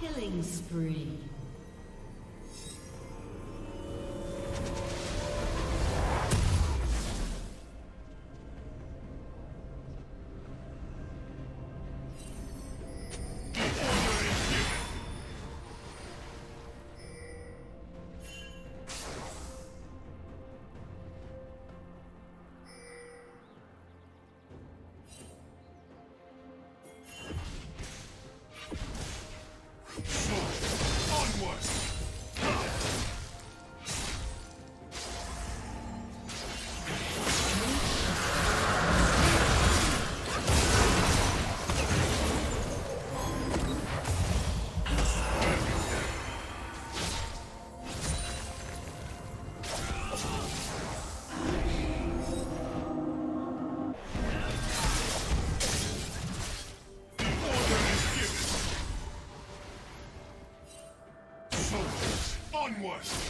Killing spree. Onward!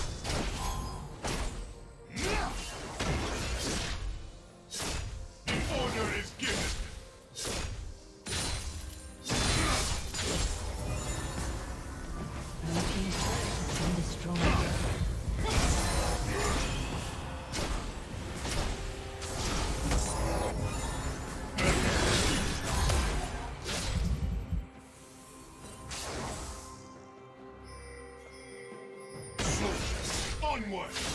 Soldiers,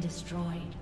destroyed.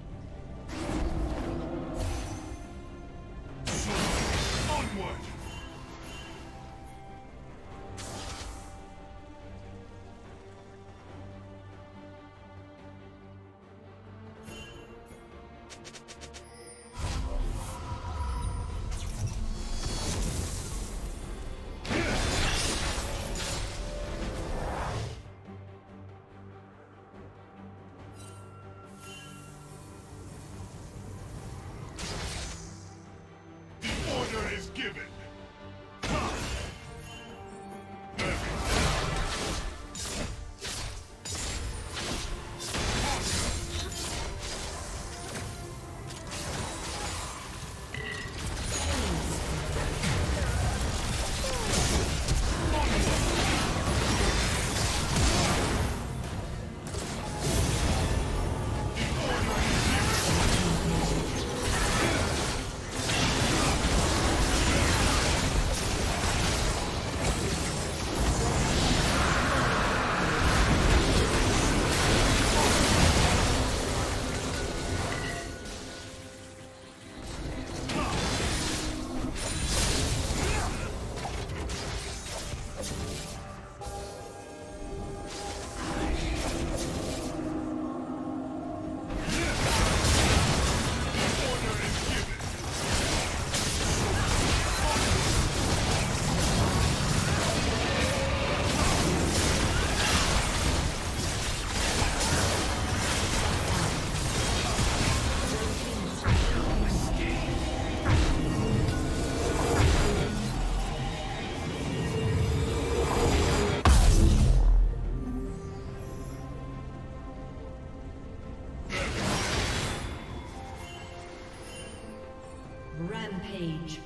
Rampage.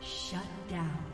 Shut down.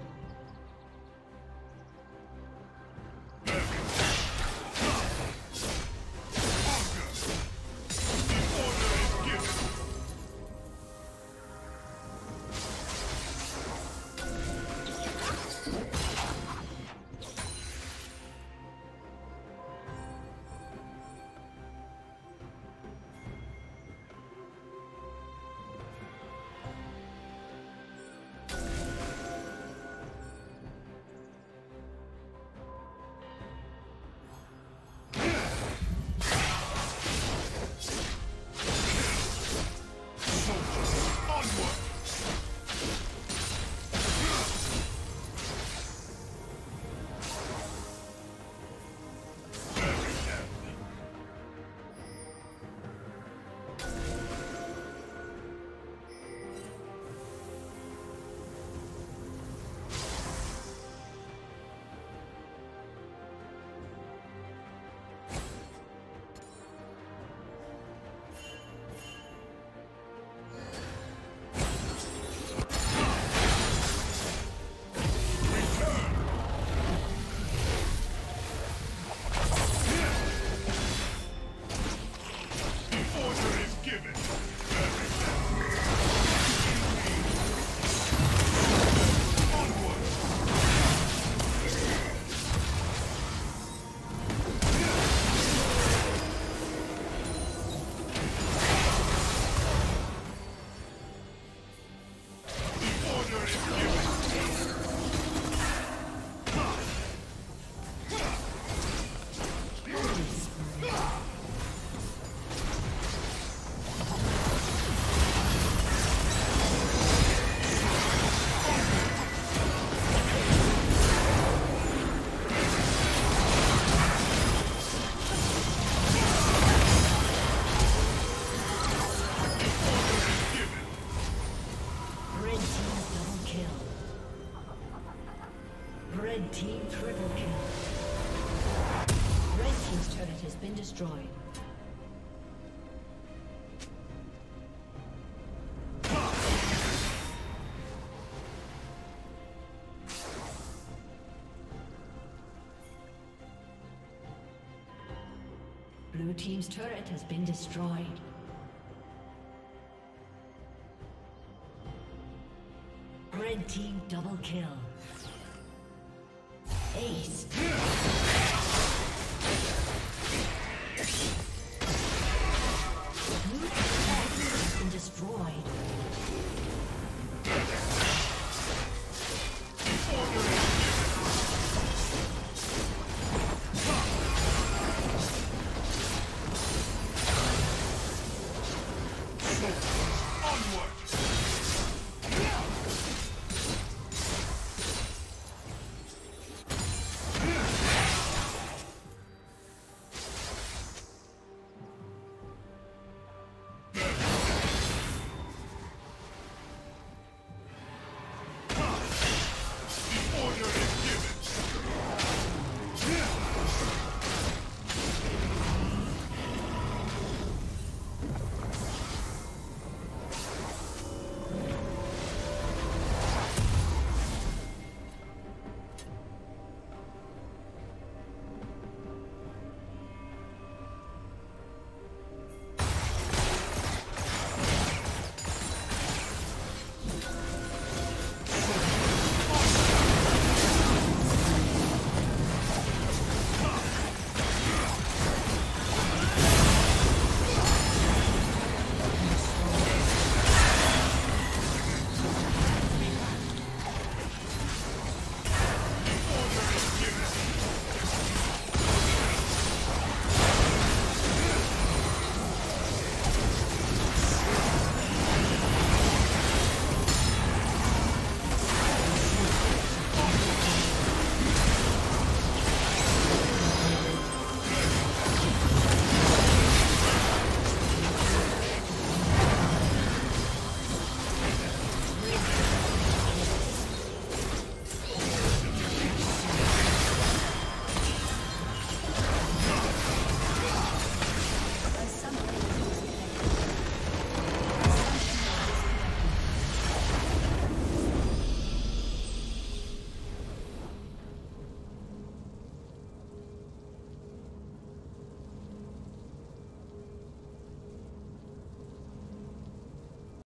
Blue Team's turret has been destroyed. Red Team double kill. Ace.